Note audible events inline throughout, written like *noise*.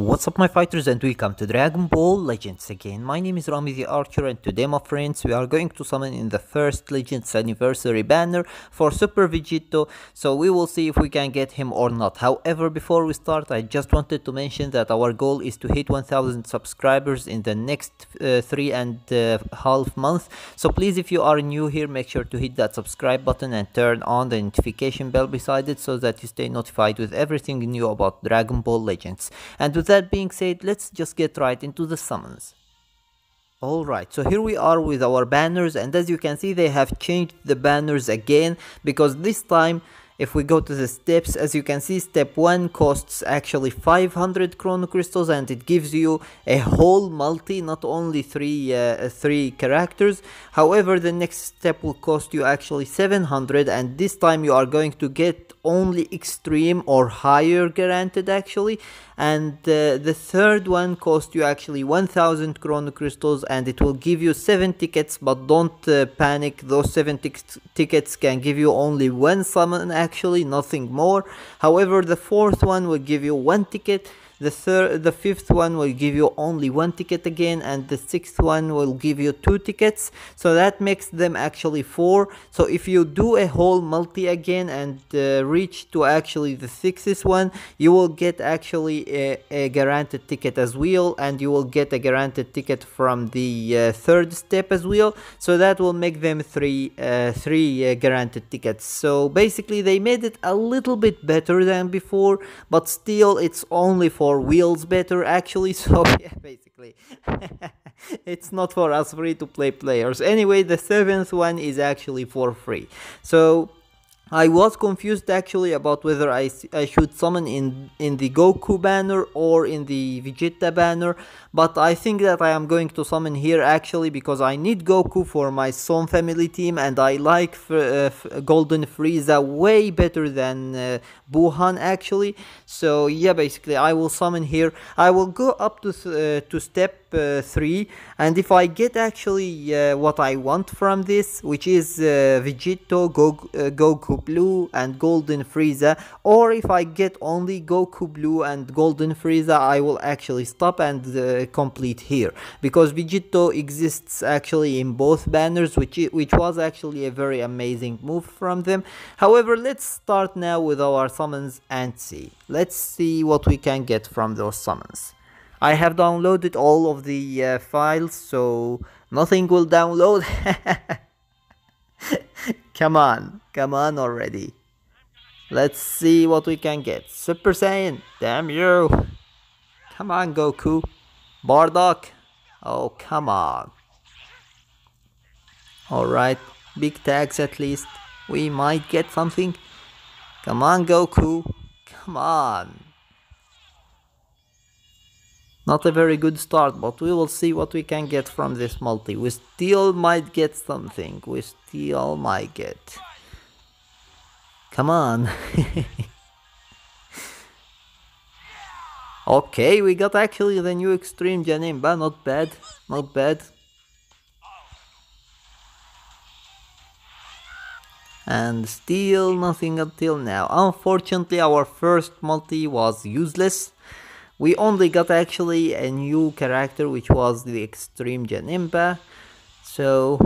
What's up my fighters and welcome to Dragon Ball Legends again. My name is Rami the Archer and today my friends we are going to summon in the first Legends anniversary banner for Super Vegito so we will see if we can get him or not. However before we start I just wanted to mention that our goal is to hit 1000 subscribers in the next uh, three and uh, half months so please if you are new here make sure to hit that subscribe button and turn on the notification bell beside it so that you stay notified with everything new about Dragon Ball Legends. And with that being said, let's just get right into the summons. Alright, so here we are with our banners and as you can see they have changed the banners again because this time if we go to the steps as you can see step 1 costs actually 500 chrono crystals and it gives you a whole multi not only 3 uh, 3 characters however the next step will cost you actually 700 and this time you are going to get only extreme or higher granted actually. And uh, the third one cost you actually 1000 chrono crystals and it will give you 7 tickets but don't uh, panic. Those 7 tickets can give you only one summon actually nothing more. However the fourth one will give you one ticket the third the fifth one will give you only one ticket again and the sixth one will give you two tickets. So that makes them actually four. So if you do a whole multi again and uh, reach to actually the sixth one you will get actually a, a, guaranteed ticket as well and you will get a guaranteed ticket from the uh, third step as well. So that will make them three uh, three uh, guaranteed tickets. So basically they made it a little bit better than before but still it's only for our whales better actually. *laughs* So yeah basically. *laughs* It's not for us free to play players. Anyway the seventh one is actually for free. So I was confused actually about whether I, I should summon in, in the Goku banner or in the Vegeta banner but I think that I am going to summon here actually because I need Goku for my Son family team and I like uh, Golden Frieza way better than uh, Buuhan actually. So yeah basically I will summon here. I will go up to, uh, to step uh, 3 and if I get actually uh, what I want from this which is Vegito, Go Goku Blue and Golden Frieza or if I get only Goku Blue and Golden Frieza I will actually stop and complete here. Because Vegito exists actually in both banners which, which was actually a very amazing move from them. However let's start now with our summons and see. Let's see what we can get from those summons. I have downloaded all of the uh, files so nothing will download. *laughs* Come on come on already. Let's see what we can get. Super Saiyan damn you. Come on Goku Bardock oh come on alright big tags at least we might get something come on Goku come on not a very good start, but we will see what we can get from this multi. We still might get something. We still might get. Come on. *laughs* okay, we got actually the new Extreme Janemba. Not bad. Not bad. And still nothing until now. Unfortunately, our first multi was useless we only got actually a new character which was the Extreme Janemba so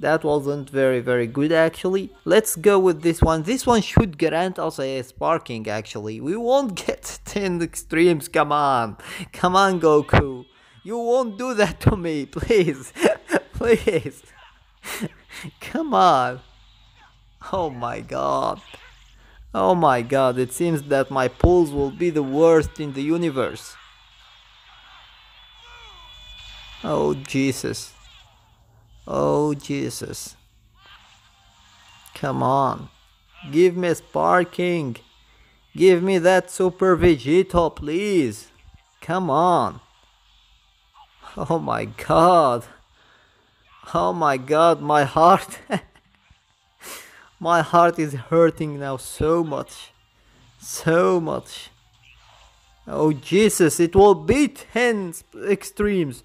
that wasn't very very good actually. Let's go with this one. This one should grant us a sparking actually. We won't *laughs* get 10 extremes come on. Come on Goku. You won't do that to me *laughs* please. *laughs* Please. Come on. Oh my god. Oh my god, it seems that my pulls will be the worst in the universe. Oh Jesus. Oh Jesus. Come on. Give me a sparking. Give me that Super Vegito, please. Come on. Oh my god. Oh my god, my heart. *laughs* My heart is hurting now so much. So much. Oh Jesus, it will be 10 extremes.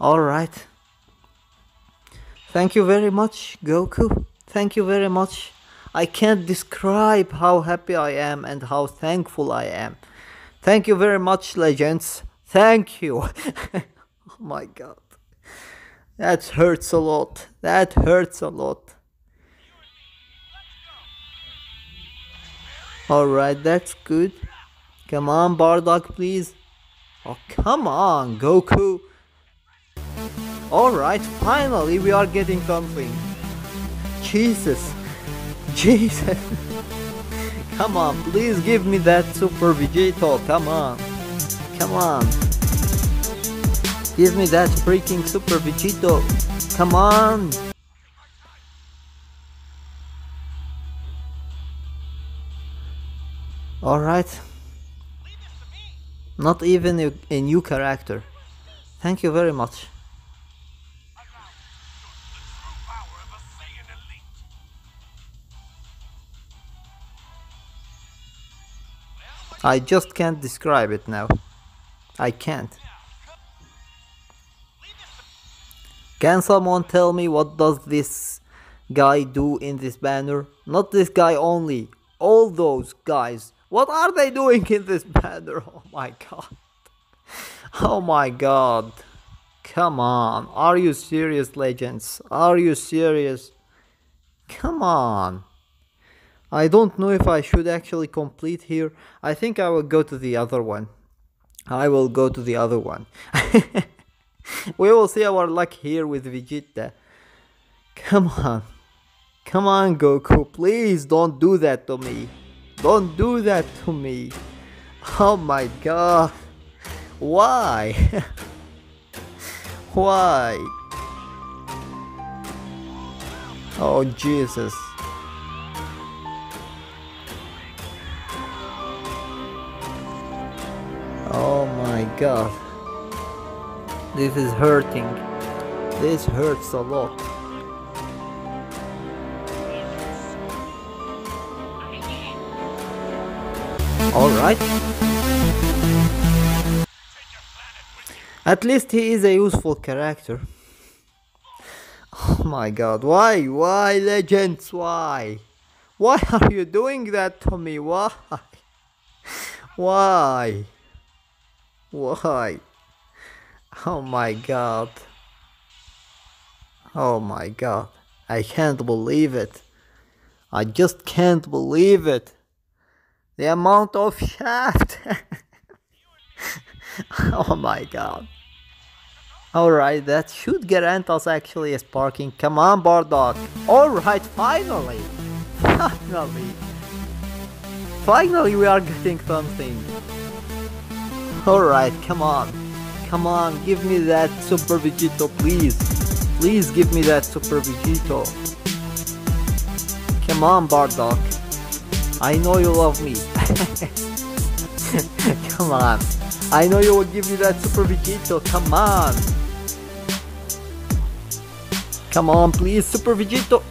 Alright. Thank you very much, Goku. Thank you very much. I can't describe how happy I am and how thankful I am. Thank you very much, legends. Thank you. *laughs* oh my god. That hurts a lot. That hurts a lot. Alright, that's good. Come on, Bardock, please. Oh, come on, Goku. Alright, finally we are getting something. Jesus. Jesus. *laughs* Come on, please give me that Super Vegito. Come on. Come on. Give me that freaking Super Vegito. Come on. Alright. Not even a, a new character. Thank you very much. I just can't describe it now. I can't. Can someone tell me what does this guy do in this banner? Not this guy only, all those guys. What are they doing in this *laughs* banner? Oh my god. Oh my god. Come on. Are you serious, legends? Are you serious? Come on. I don't know if I should actually complete here. I think I will go to the other one. I will go to the other one. *laughs* we will see our luck here with Vegeta. Come on. Come on, Goku. Please don't do that to me. Don't do that to me. Oh my god. Why? *laughs* Why? Oh Jesus. God. This is hurting. This hurts a lot. Alright. At least he is a useful character. Oh my god, why? Why, legends? Why? Why are you doing that to me? Why? *laughs* Why? Why? Oh my god. Oh my god. I can't believe it. I just can't believe it. The amount of shaft. *laughs* oh my god. Alright, that should grant us actually a sparking. Come on, Bardock. Alright, finally. *laughs* Finally. Finally we are getting something. Alright, come on. Come on, give me that Super Vegito, please. Please give me that Super Vegito. Come on, Bardock. I know you love me. *laughs* come on. I know you will give me that Super Vegito. Come on. Come on, please, Super Vegito.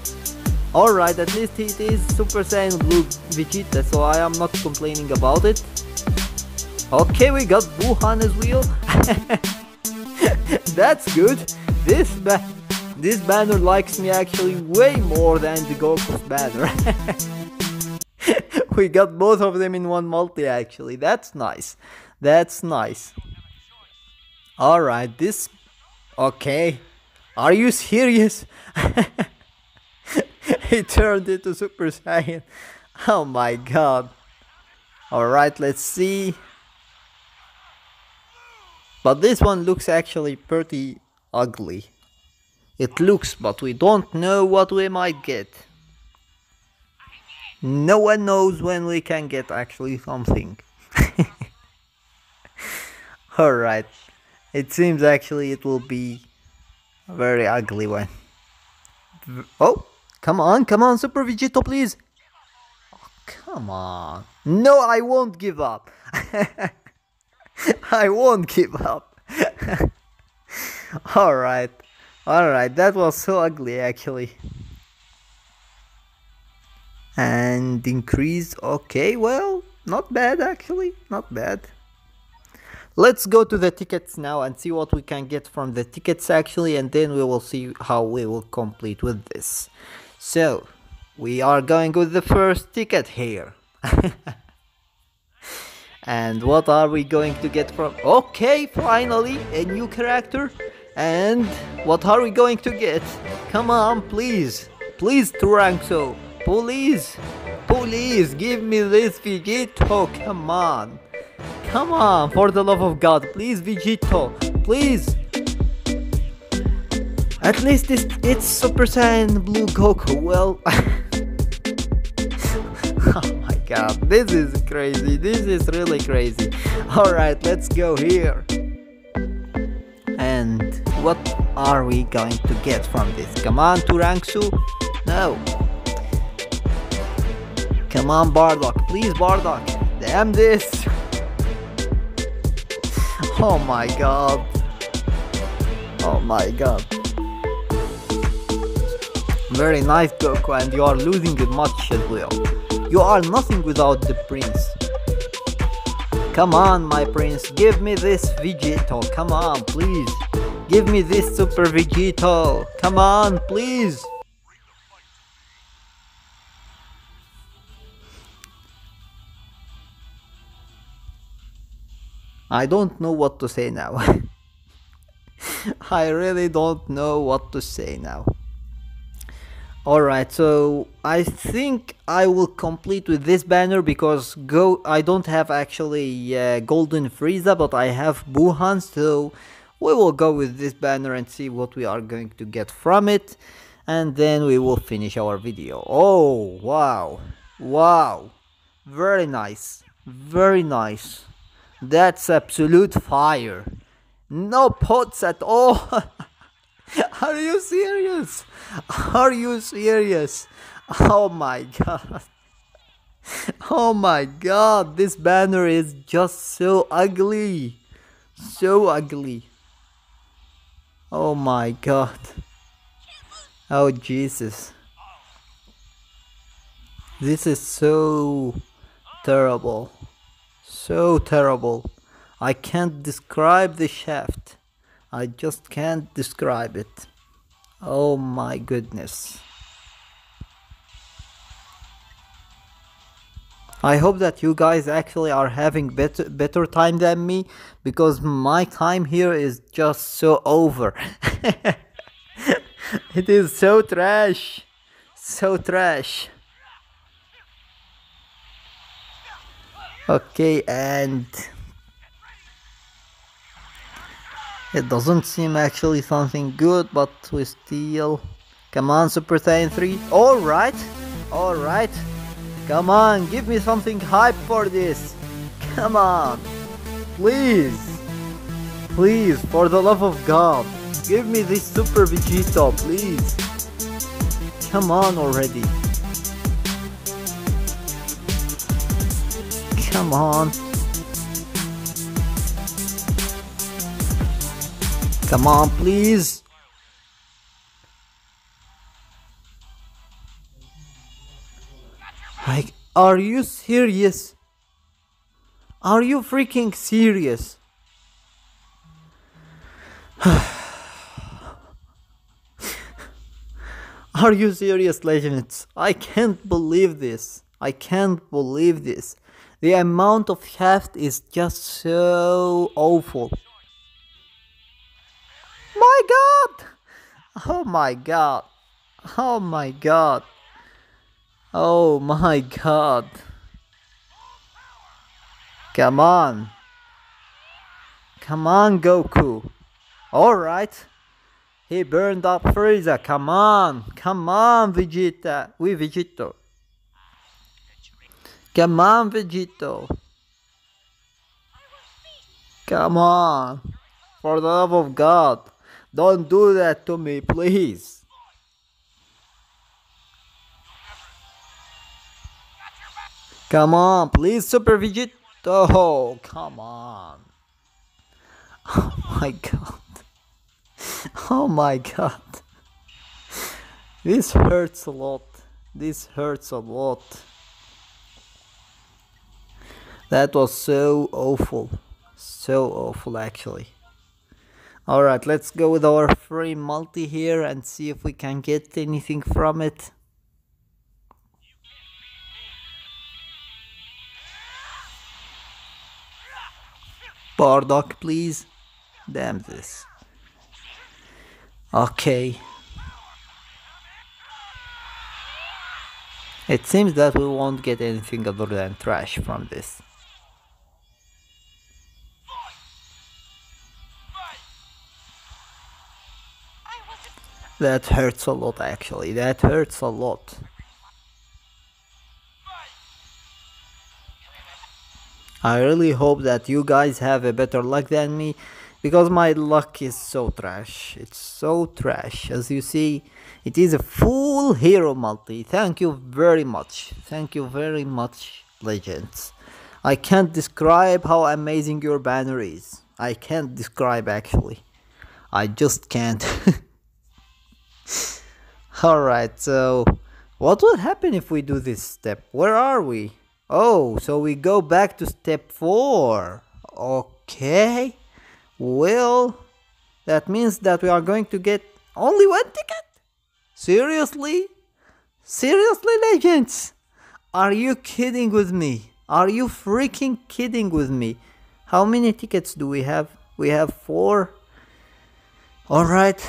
Alright, at least it is Super Saiyan Blue Vegeta, so I am not complaining about it. Okay, we got Buuhan as well. *laughs* That's good. This ba this banner likes me actually way more than the Goku's banner. *laughs* we got both of them in one multi actually. That's nice. That's nice. Alright, this... Okay. Are you serious? *laughs* he turned into Super Saiyan. Oh my god. Alright, let's see. But this one looks actually pretty ugly. It looks, but we don't know what we might get. No one knows when we can get actually something. *laughs* Alright. It seems actually it will be a very ugly one. Oh, come on, come on, Super Vegito, please. Oh, come on. No, I won't give up. *laughs* *laughs* I won't give up. *laughs* alright. Alright, that was so ugly actually. And increase, okay, well, not bad actually, not bad. Let's go to the tickets now and see what we can get from the tickets actually and then we will see how we will complete with this. So, we are going with the first ticket here. *laughs* and what are we going to get from... Okay, finally, a new character. And what are we going to get? Come on, please. Please, Turanxo. Please. Please, give me this Vegito. Come on. Come on, for the love of God. Please, Vegito. Please. At least it's, it's Super Saiyan Blue Goku. Well... *laughs* god, uh, this is crazy. This is really crazy. Alright, let's go here. And what are we going to get from this? Come on, Turangsu. No. Come on, Bardock. Please, Bardock. Damn this. *laughs* Oh my god. Oh my god. Very nice Goku and you are losing it much as well. You are nothing without the prince. Come on my prince, give me this Vegito, come on please. Give me this Super Vegito, come on please. I don't know what to say now. *laughs* I really don't know what to say now. Alright, so I think I will complete with this banner because go I don't have actually uh, Golden Frieza but I have Buuhan so we will go with this banner and see what we are going to get from it. And then we will finish our video. Oh wow, wow, very nice, very nice, that's absolute fire, no pots at all. *laughs* *laughs* Are you serious? Are you serious? Oh my god. *laughs* Oh my god, this banner is just so ugly. So ugly. Oh my god. Oh Jesus. This is so terrible. So terrible. I can't describe the shaft. I just can't describe it. Oh my goodness. I hope that you guys actually are having better better time than me because my time here is just so over. *laughs* it is so trash. So trash. Okay, and It doesn't seem actually something good, but we still... Come on, Super Saiyan 3. Alright, alright. Come on, give me something hype for this. Come on. Please. Please, for the love of God. Give me this Super Vegeta, please. Come on already. Come on. Come on, please. Like, are you serious? Are you freaking serious? *sighs* Are you serious, legends? I can't believe this. I can't believe this. The amount of heft is just so awful. God! Oh my God! Oh my God! Oh my God! Come on! Come on, Goku! Alright! He burned up Frieza, come on! Come on, Vegeta! We Vegito! Come on, Vegito! Come on! For the love of God! Don't do that to me, please. Come on, please, Super Vegeta. Oh, come on. Oh my god. Oh my god. This hurts a lot. This hurts a lot. That was so awful. So awful, actually. Alright, let's go with our free multi here and see if we can get anything from it. Bardock, please. Damn this. Okay. It seems that we won't get anything other than trash from this. That hurts a lot actually, that hurts a lot. I really hope that you guys have a better luck than me because my luck is so trash. It's so trash. As you see, it is a full hero multi. Thank you very much. Thank you very much, legends. I can't describe how amazing your banner is. I can't describe actually. I just can't. *laughs* *laughs* Alright, so what will happen if we do this step? Where are we? Oh, so we go back to step 4. Okay. Well, that means that we are going to get only one ticket? Seriously? Seriously, legends? Are you kidding with me? Are you freaking kidding with me? How many tickets do we have? We have four. Alright,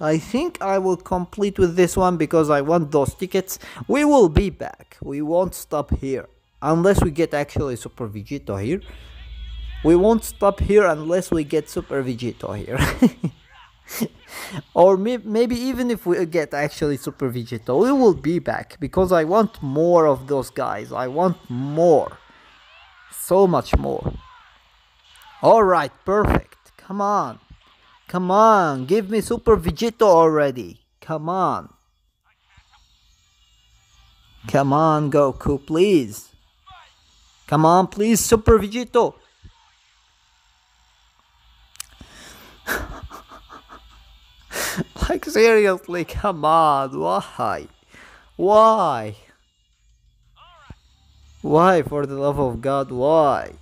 I think I will complete with this one because I want those tickets. We will be back. We won't stop here unless we get actually Super Vegito here. We won't stop here unless we get Super Vegito here. *laughs* or may maybe even if we get actually Super Vegito, we will be back because I want more of those guys. I want more. So much more. Alright, perfect. Come on. Come on, give me Super Vegito already. Come on. Come on, Goku, please. Come on, please, Super Vegito. *laughs* like, seriously, come on, why? Why? Why, for the love of God, why?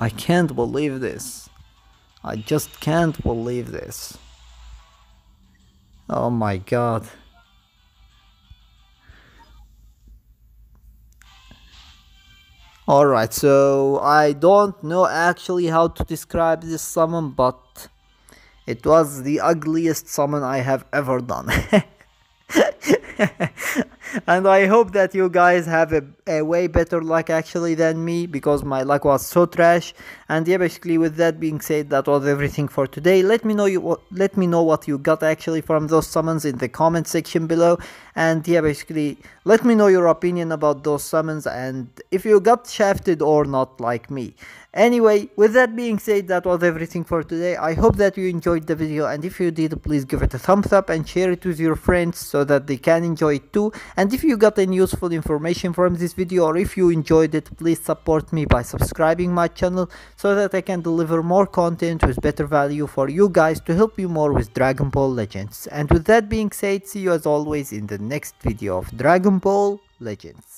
I can't believe this. I just can't believe this. Oh my god. Alright, so I don't know actually how to describe this summon, but it was the ugliest summon I have ever done. *laughs* *laughs* and I hope that you guys have a, a way better luck actually than me because my luck was so trash. And yeah, basically with that being said, that was everything for today. Let me know you let me know what you got actually from those summons in the comment section below. And yeah, basically let me know your opinion about those summons and if you got shafted or not like me. Anyway, with that being said, that was everything for today. I hope that you enjoyed the video and if you did, please give it a thumbs up and share it with your friends so that they can enjoy it too. And if you got any useful information from this video or if you enjoyed it, please support me by subscribing my channel so that I can deliver more content with better value for you guys to help you more with Dragon Ball Legends. And with that being said, see you as always in the next video of Dragon Ball Legends.